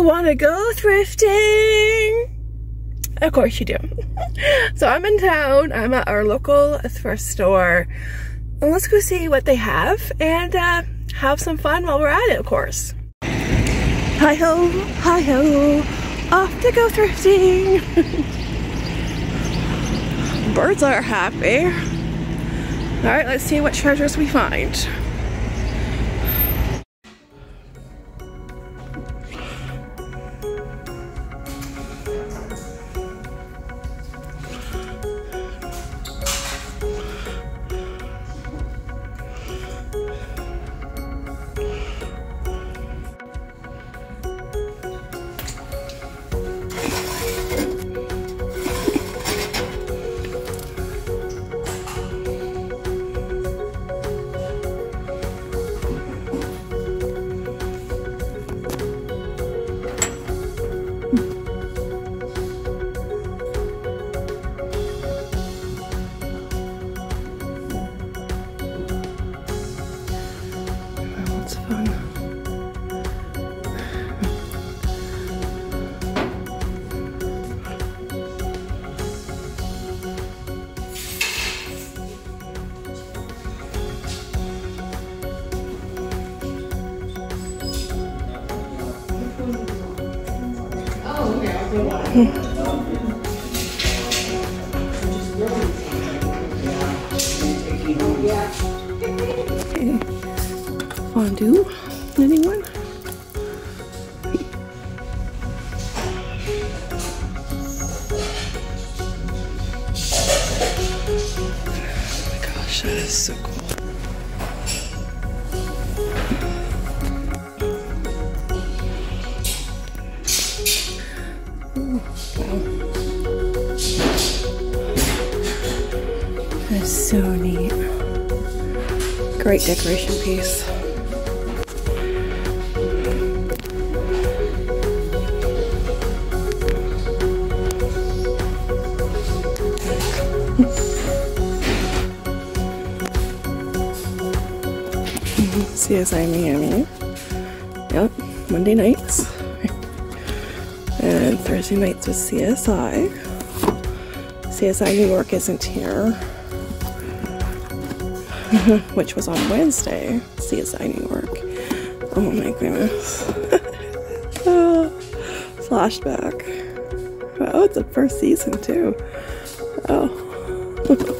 Want to go thrifting? Of course you do. so I'm in town. I'm at our local thrift store. And let's go see what they have and uh, have some fun while we're at it, of course. Hi-ho, hi-ho, off to go thrifting. Birds are happy. All right, let's see what treasures we find. Anyone? Oh my gosh, that is so cool. That's so neat. Great decoration piece. CSI Miami. Yep, Monday nights. And Thursday nights with CSI. CSI New York isn't here. Which was on Wednesday. CSI New York. Oh my goodness. oh, flashback. Oh, it's the first season too. Oh.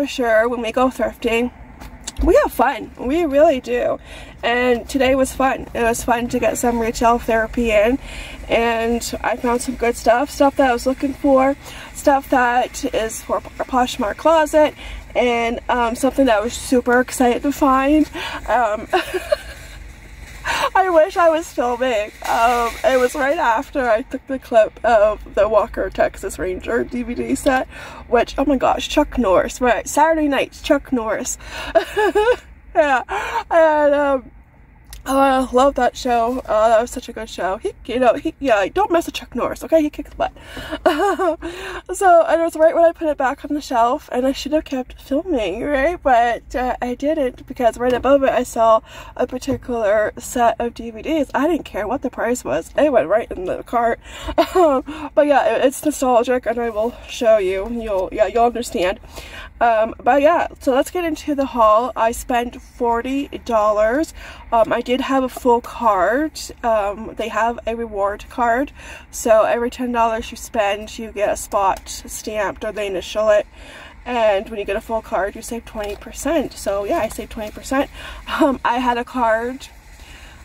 for sure when we go thrifting, we have fun. We really do. And today was fun. It was fun to get some retail therapy in. And I found some good stuff. Stuff that I was looking for. Stuff that is for a Poshmark closet. And um, something that I was super excited to find. Um, I wish I was filming. Um, it was right after I took the clip of the Walker Texas Ranger DVD set, which, oh my gosh, Chuck Norris, right, Saturday nights, Chuck Norris. yeah, and, um, I love that show. Uh, that was such a good show. He, you know, he, yeah, don't mess with Chuck Norris, okay? He kicks butt. so, and it was right when I put it back on the shelf, and I should have kept filming, right? But uh, I didn't because right above it I saw a particular set of DVDs. I didn't care what the price was. It went right in the cart. but yeah, it, it's nostalgic, and I will show you. You'll, yeah, you'll understand. Um, but yeah, so let's get into the haul. I spent $40. Um, I did have a full card. Um, they have a reward card. So every $10 you spend, you get a spot stamped or they initial it. And when you get a full card, you save 20%. So yeah, I saved 20%. Um, I had a card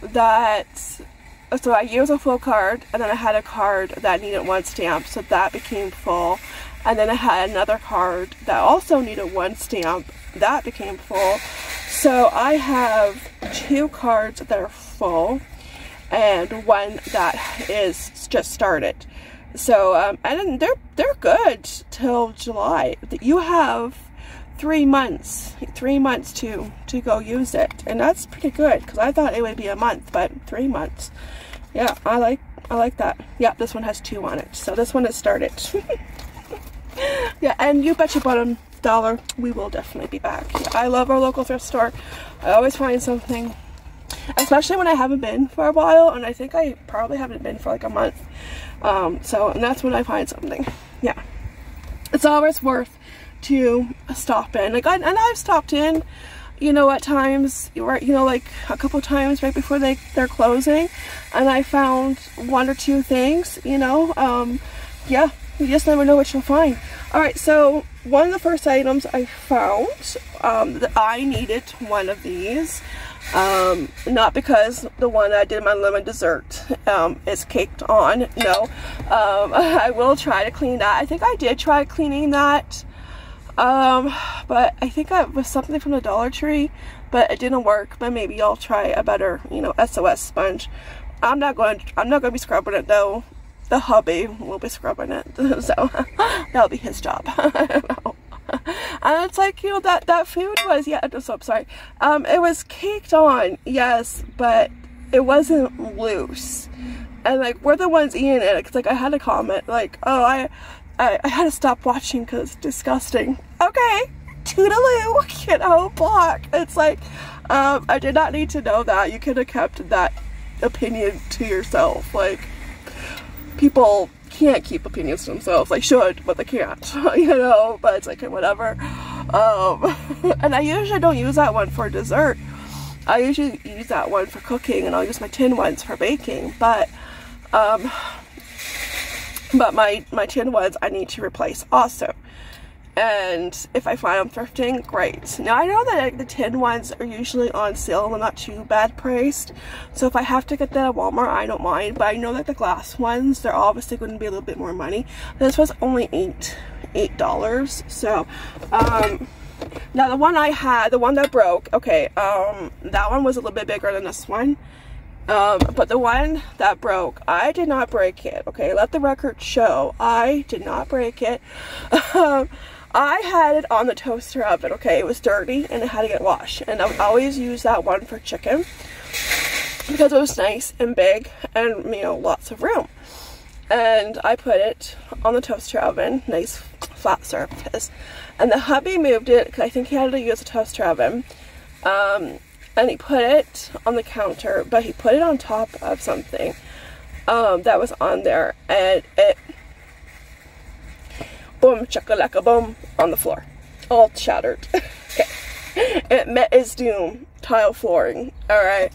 that so I used a full card and then I had a card that needed one stamp so that became full and then I had another card that also needed one stamp that became full so I have two cards that are full and one that is just started. So um, and they're they're good till July. You have three months three months to to go use it. And that's pretty good because I thought it would be a month but three months. Yeah I like I like that. Yeah this one has two on it. So this one is started. Yeah and you bet your bottom dollar we will definitely be back. I love our local thrift store. I always find something especially when I haven't been for a while and I think I probably haven't been for like a month. Um, so and that's when I find something. Yeah. It's always worth to stop in. Like, I, and I've stopped in, you know, at times, right, you know, like a couple times right before they, they're closing, and I found one or two things, you know, um, yeah, you just never know what you'll find. Alright, so one of the first items I found, um, that I needed one of these, um, not because the one I did my lemon dessert um, is caked on, no, um, I will try to clean that. I think I did try cleaning that um, but I think I was something from the Dollar Tree, but it didn't work. But maybe I'll try a better, you know, SOS sponge. I'm not going. I'm not going to be scrubbing it though. The hubby will be scrubbing it, so that'll be his job. And it's like you know that that food was yeah. So I'm sorry. Um, it was caked on, yes, but it wasn't loose. And like we're the ones eating it. Cause like I had a comment like, oh I I, I had to stop watching because it's disgusting. Okay, toodaloo, you know, block. It's like, um, I did not need to know that. You could have kept that opinion to yourself. Like, people can't keep opinions to themselves. They should, but they can't, you know, but it's like, whatever. Um, and I usually don't use that one for dessert. I usually use that one for cooking and I'll use my tin ones for baking, but, um, but my, my tin ones I need to replace also. And if I find them thrifting, great. Now I know that the tin ones are usually on sale and not too bad priced. So if I have to get that at Walmart, I don't mind. But I know that the glass ones, they're obviously going to be a little bit more money. This was only eight eight dollars. So um now the one I had, the one that broke, okay, um that one was a little bit bigger than this one. Um, but the one that broke, I did not break it. Okay, let the record show. I did not break it. I had it on the toaster oven. Okay, it was dirty and it had to get washed. And I would always use that one for chicken because it was nice and big and, you know, lots of room. And I put it on the toaster oven, nice flat surface. And the hubby moved it because I think he had to use a toaster oven. Um, and he put it on the counter, but he put it on top of something um, that was on there, and it boom chakalaka boom on the floor, all shattered. okay. It met its doom, tile flooring, alright,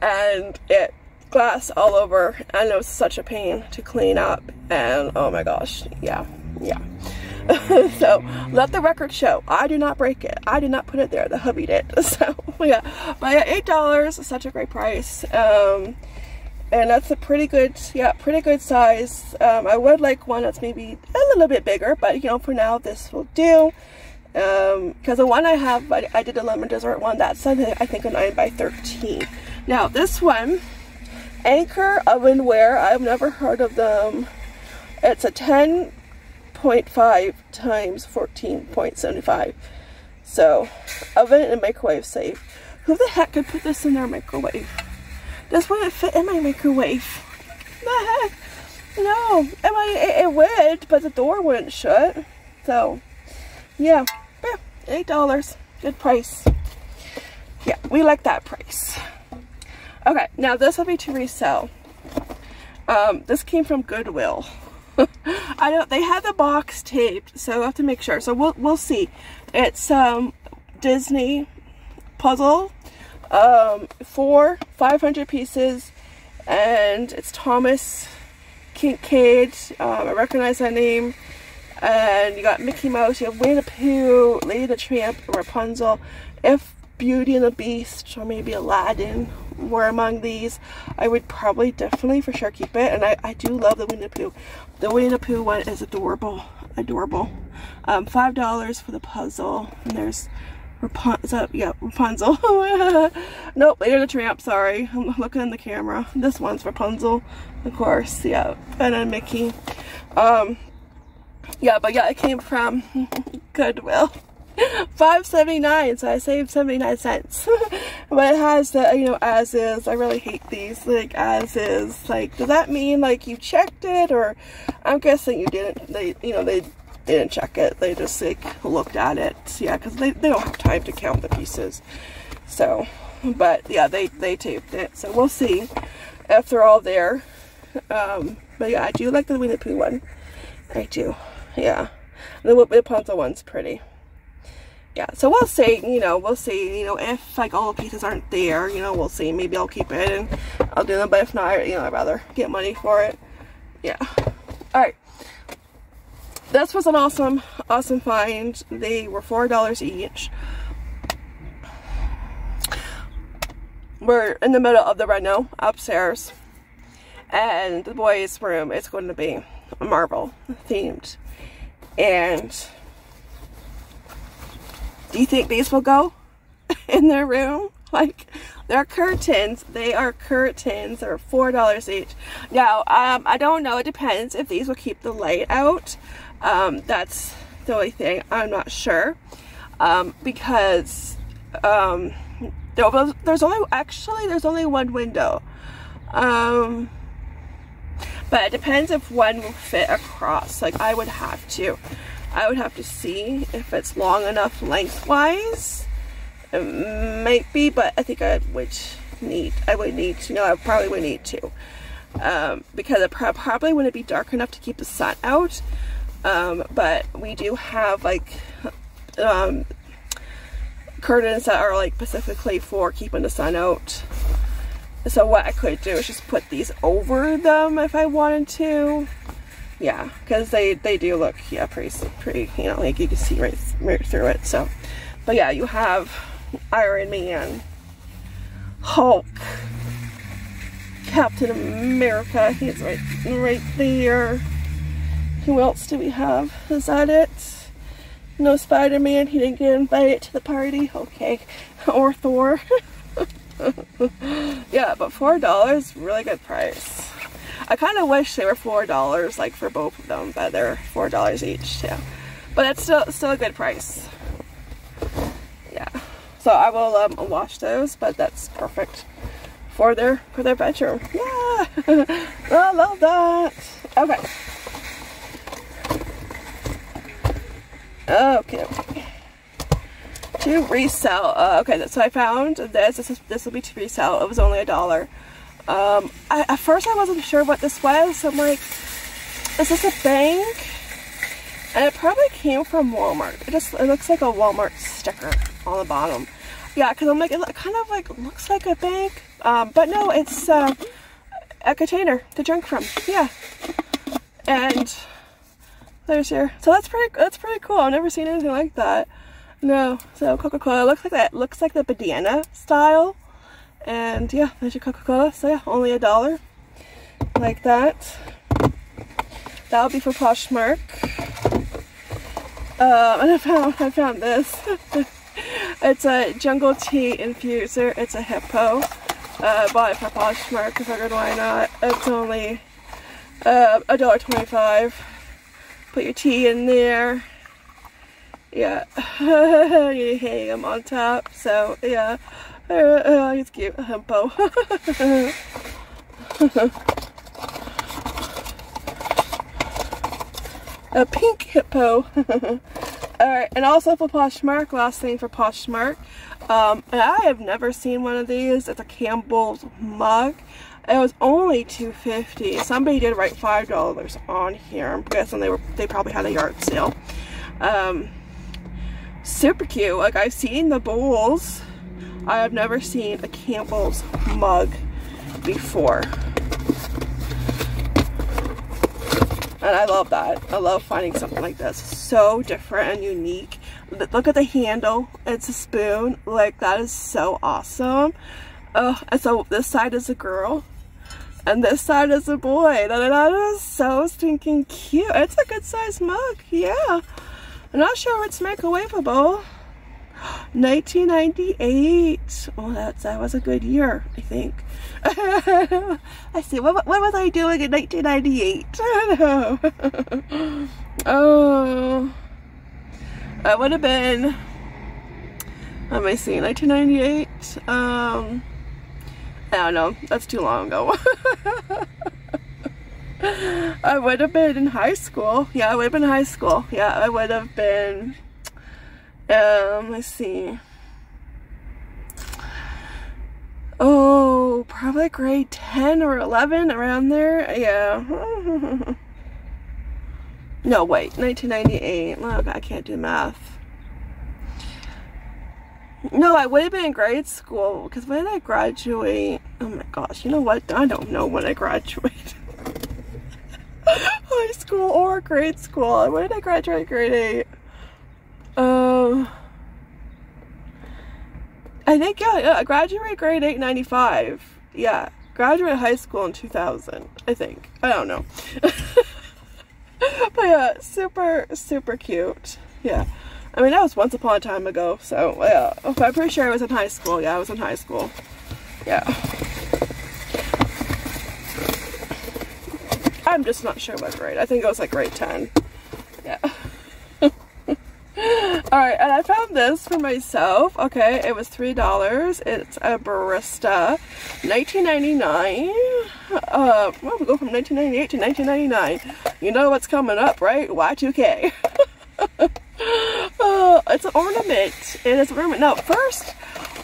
and it glass all over, and it was such a pain to clean up, and oh my gosh, yeah, yeah. so let the record show. I do not break it. I did not put it there. The hubby did. So yeah, but yeah, eight dollars such a great price. Um, and that's a pretty good, yeah, pretty good size. Um, I would like one that's maybe a little bit bigger, but you know, for now this will do. Um, because the one I have, I, I, did a lemon dessert one. That's I think a nine by thirteen. Now this one, Anchor Ovenware. I've never heard of them. It's a 10.5 times 14.75. So, oven and microwave safe. Who the heck could put this in their microwave? This wouldn't fit in my microwave. No. I it, it would, but the door wouldn't shut. So, yeah. yeah $8. Good price. Yeah, we like that price. Okay, now this will be to resell. Um, this came from Goodwill. I don't, they have the box taped, so I have to make sure. So we'll, we'll see. It's um, Disney puzzle, um, four, 500 pieces, and it's Thomas Kinkade. Um, I recognize that name. And you got Mickey Mouse, you have Winnie the Pooh, Lady the Tramp, Rapunzel. If Beauty and the Beast or maybe Aladdin were among these, I would probably definitely for sure keep it. And I, I do love the Winnie the Pooh. The Winnie the Pooh one is adorable. Adorable. Um, $5 for the puzzle. And there's Rapunzel. Yeah, Rapunzel. nope, Lady the Tramp. Sorry. I'm looking in the camera. This one's Rapunzel, of course. Yeah. And then Mickey. Um, yeah, but yeah, it came from Goodwill. 5.79 so I saved 79 cents but it has the you know as is I really hate these like as is like does that mean like you checked it or I'm guessing you didn't they you know they didn't check it. They just like looked at it. Yeah because they, they don't have time to count the pieces. So but yeah they they taped it. So we'll see if they're all there. Um but yeah I do like the Winnie the Pooh one. I do. Yeah. The Rapunzel one's pretty. Yeah, so we'll see, you know, we'll see, you know, if like all the pieces aren't there, you know, we'll see. Maybe I'll keep it and I'll do them, but if not, you know, I'd rather get money for it. Yeah. Alright. This was an awesome, awesome find. They were $4 each. We're in the middle of the Reno upstairs. And the boys' room is going to be Marvel themed. And do you think these will go in their room? Like, they're curtains. They are curtains. They're $4 each. Now, um, I don't know. It depends if these will keep the light out. Um, that's the only thing. I'm not sure. Um, because um, there's only, actually, there's only one window. Um, but it depends if one will fit across. Like, I would have to. I would have to see if it's long enough lengthwise. It might be, but I think I would need, I would need to, know. I probably would need to. Um, because it probably wouldn't be dark enough to keep the sun out. Um, but we do have like um, curtains that are like specifically for keeping the sun out. So what I could do is just put these over them if I wanted to yeah, because they, they do look, yeah, pretty, pretty, you know, like you can see right, right through it, so. But yeah, you have Iron Man, Hulk, Captain America, he's right, right there. Who else do we have? Is that it? No Spider-Man, he didn't get invited to the party, okay. Or Thor. yeah, but $4, really good price. I kind of wish they were $4 like for both of them, but they're $4 each, yeah. But that's still, still a good price. Yeah. So I will um, wash those, but that's perfect for their, for their bedroom. Yeah. I love that. Okay. Okay. To resell. Uh, okay, so I found this. This, is, this will be to resell. It was only a dollar. Um, I, at first I wasn't sure what this was. So I'm like, is this a bank? And it probably came from Walmart. It just it looks like a Walmart sticker on the bottom. Yeah, because I'm like, it kind of like looks like a bank. Um, but no, it's uh, a container to drink from. Yeah. And there's your, so that's pretty, that's pretty cool. I've never seen anything like that. No, so Coca-Cola looks like that. Looks like the banana style. And yeah, there's your Coca-Cola. So yeah, only a dollar. Like that. That'll be for Poshmark. Um, and I found, I found this. it's a jungle tea infuser. It's a hippo. Uh, bought it for Poshmark. I figured why not. It's only uh, a dollar twenty-five. Put your tea in there. Yeah, you hang them on top. So yeah, uh, he's cute, a hippo. a pink hippo. Alright, and also for Poshmark, last thing for Poshmark. Um, and I have never seen one of these. It's a Campbell's mug. It was only two fifty. Somebody did write $5 on here. I'm guessing they were they probably had a yard sale. Um, super cute. Like I've seen the bowls I have never seen a Campbell's mug before. And I love that. I love finding something like this. So different and unique. look at the handle. It's a spoon. Like, that is so awesome. Oh, and so this side is a girl. And this side is a boy. That is so stinking cute. It's a good size mug. Yeah. I'm not sure it's microwavable. 1998. Oh, that's, that was a good year, I think. I see. What, what was I doing in 1998? I don't know. oh. I would have been, let me see, 1998. Um, I don't know. That's too long ago. I would have been in high school. Yeah, I would have been in high school. Yeah, I would have been, um, let's see. Oh, probably grade 10 or 11, around there. Yeah. no, wait, 1998. Look, I can't do math. No, I would have been in grade school because when did I graduate, oh my gosh, you know what? I don't know when I graduated. High school or grade school. When did I graduate grade 8? Um, I think, yeah, yeah, I graduated grade eight ninety five. Yeah, graduated high school in 2000, I think. I don't know. but yeah, super, super cute. Yeah. I mean, that was once upon a time ago, so yeah. I'm pretty sure I was in high school. Yeah, I was in high school. Yeah. I'm just not sure what grade. I think it was like grade 10. Yeah. Alright, and I found this for myself. Okay, it was $3. It's a Barista. 1999. Uh, well, we go from 1998 to 1999. You know what's coming up, right? Y2K. oh, it's an ornament. It is an ornament. Now, first,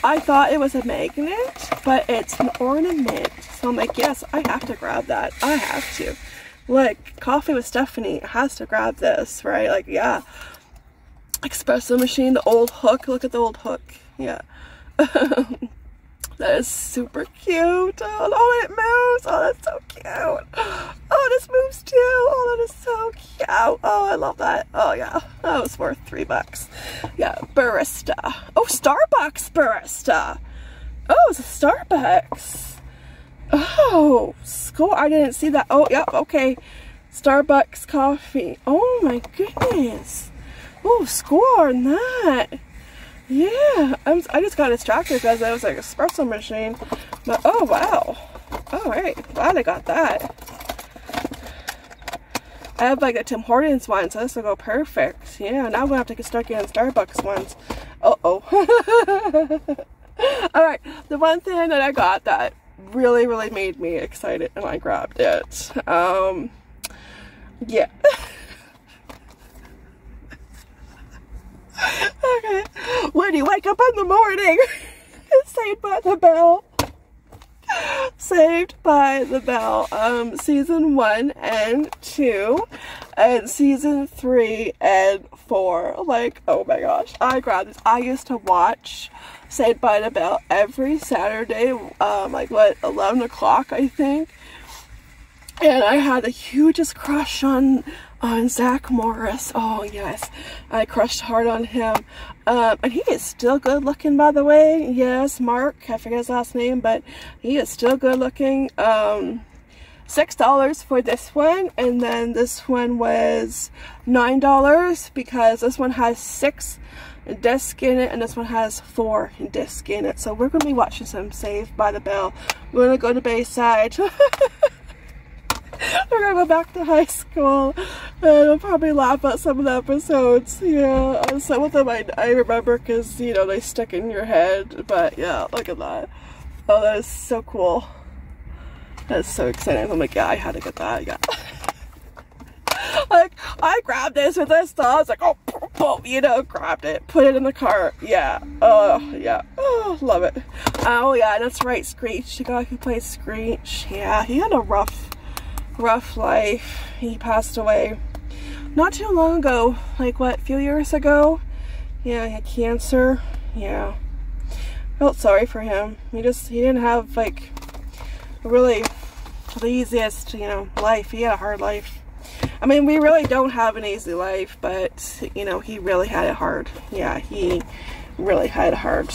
I thought it was a magnet, but it's an ornament. So I'm like, yes, I have to grab that. I have to. Like, Coffee with Stephanie has to grab this, right? Like, yeah. Espresso machine, the old hook. Look at the old hook. Yeah. That is super cute. Oh, oh, it moves. Oh, that's so cute. Oh, this moves too. Oh, that is so cute. Oh, I love that. Oh, yeah. That was worth three bucks. Yeah, barista. Oh, Starbucks barista. Oh, it's a Starbucks. Oh, score. I didn't see that. Oh, yep, okay. Starbucks coffee. Oh, my goodness. Oh, score on that. Yeah, I'm, I just got distracted because I was like espresso machine. But oh wow. Alright, glad I got that. I have like a Tim Hortons one, so this will go perfect. Yeah, now I'm gonna have to start getting Starbucks ones. Uh oh. Alright, the one thing that I got that really, really made me excited and I grabbed it. Um, yeah. okay. When you wake up in the morning, saved by the bell. Saved by the Bell, um, season one and two, and season three and four. Like, oh my gosh, I grabbed this. I used to watch Saved by the Bell every Saturday, um, like what, 11 o'clock, I think. And I had the hugest crush on on Zach Morris. Oh yes, I crushed hard on him. Um, and he is still good looking, by the way. Yes, Mark. I forget his last name, but he is still good looking. Um, six dollars for this one, and then this one was nine dollars because this one has six disc in it and this one has four disc in it so we're gonna be watching some Saved by the Bell we're gonna go to Bayside We're gonna go back to high school and I'll probably laugh at some of the episodes. Yeah, uh, and some of them I, I remember because, you know, they stick in your head. But yeah, look at that. Oh, that is so cool. That's so exciting. I'm like, yeah, I had to get that. Yeah. like, I grabbed this with this thought. I was like, oh, boom, you know, grabbed it, put it in the cart. Yeah. Oh, yeah. Oh, love it. Oh, yeah, that's right, Screech. The guy who plays Screech. Yeah, he had a rough rough life. He passed away not too long ago, like what, a few years ago? Yeah, he had cancer. Yeah. Felt sorry for him. He just, he didn't have like really the easiest, you know, life. He had a hard life. I mean, we really don't have an easy life, but, you know, he really had it hard. Yeah, he really had it hard.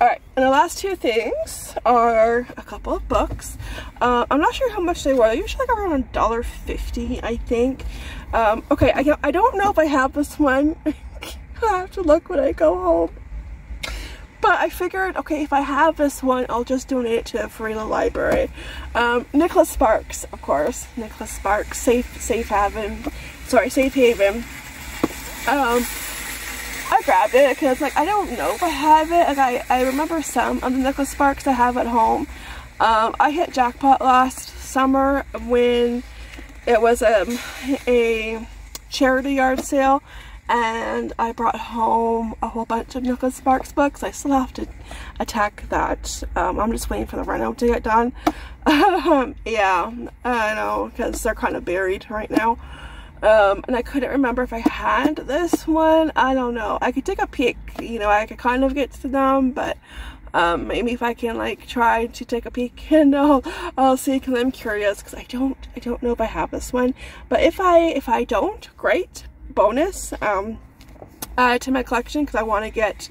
Alright, and the last two things are a couple of books. Uh, I'm not sure how much they were. They're usually like around $1.50, I think. Um, okay, I, I don't know if I have this one. I have to look when I go home. But I figured, okay, if I have this one, I'll just donate it to the Frida Library. Um, Nicholas Sparks, of course. Nicholas Sparks, Safe, Safe Haven. Sorry, Safe Haven. Um, I grabbed it because like I don't know if I have it. Like I, I remember some of the Nicholas Sparks I have at home. Um, I hit jackpot last summer when it was um, a charity yard sale and I brought home a whole bunch of Nicholas Sparks books. I still have to attack that. Um, I'm just waiting for the run to get done. Um, yeah, I know, because they're kind of buried right now. Um, and I couldn't remember if I had this one. I don't know. I could take a peek, you know, I could kind of get to them, but um, maybe if I can like try to take a peek and I'll, I'll see because I'm curious because I don't, I don't know if I have this one. But if I, if I don't, great bonus um, uh, to my collection because I want to get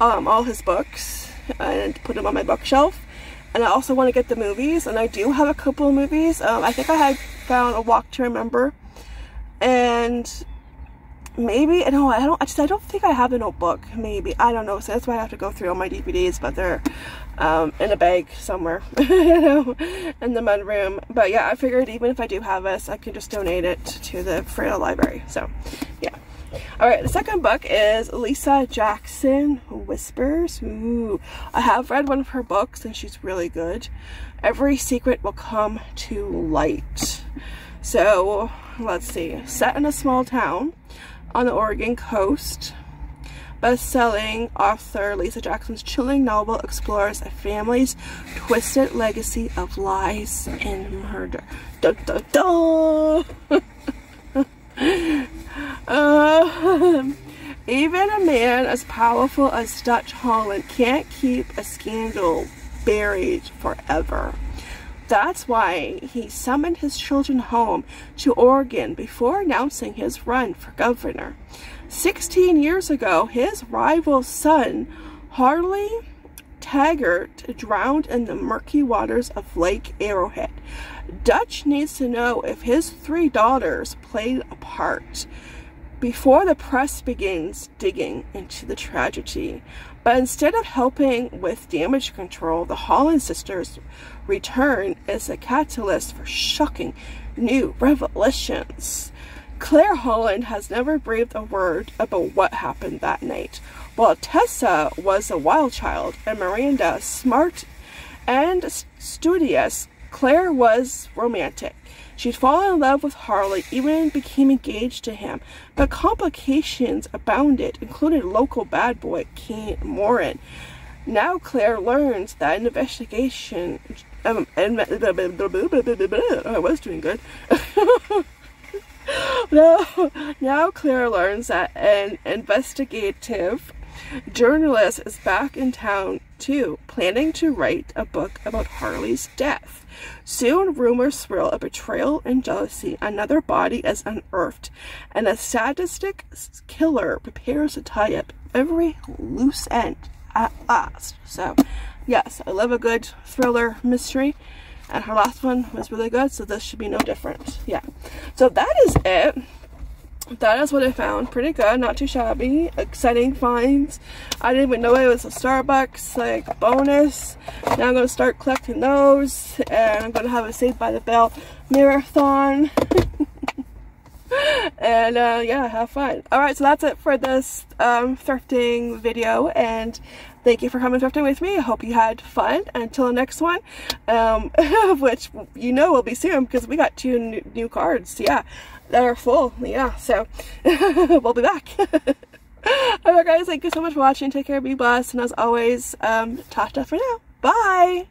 um, all his books and put them on my bookshelf. And I also want to get the movies, and I do have a couple of movies. Um, I think I had found A Walk to Remember, and maybe, no, I don't, I just, I don't think I have a notebook, maybe, I don't know, so that's why I have to go through all my DVDs, but they're um, in a bag somewhere, you know, in the mud room. But yeah, I figured even if I do have this, I can just donate it to the Freda Library. So yeah. All right, the second book is Lisa Jackson Whispers. Ooh, I have read one of her books and she's really good. Every secret will come to light. So let's see, set in a small town on the Oregon coast, best-selling author Lisa Jackson's chilling novel explores a family's twisted legacy of lies and murder. Dun, dun, dun. uh, even a man as powerful as Dutch Holland can't keep a scandal buried forever. That's why he summoned his children home to Oregon before announcing his run for governor. 16 years ago, his rival son, Harley Taggart, drowned in the murky waters of Lake Arrowhead. Dutch needs to know if his three daughters played a part before the press begins digging into the tragedy. But instead of helping with damage control, the Holland sisters return is a catalyst for shocking new revelations. Claire Holland has never breathed a word about what happened that night. While Tessa was a wild child and Miranda smart and studious, Claire was romantic. She'd fallen in love with Harley, even became engaged to him, but complications abounded, including local bad boy Kane Moran. Now Claire learns that an investigation um, and I was doing good. now, now Claire learns that an investigative journalist is back in town too, planning to write a book about Harley's death. Soon, rumors swirl of betrayal and jealousy. Another body is unearthed, and a sadistic killer prepares to tie up every loose end at last. So, yes, I love a good thriller mystery and her last one was really good so this should be no different. Yeah. So that is it. That is what I found. Pretty good not too shabby exciting finds. I didn't even know it was a Starbucks like bonus. Now I'm gonna start collecting those and I'm gonna have a Saved by the Bell marathon. And uh, yeah have fun. All right so that's it for this um, thrifting video and Thank you for coming thrifting with me. I hope you had fun. Until the next one, um, which you know will be soon because we got two new, new cards. Yeah, that are full. Yeah, so we'll be back. Alright guys, thank you so much for watching. Take care, be blessed, and as always, um, ta-ta for now. Bye!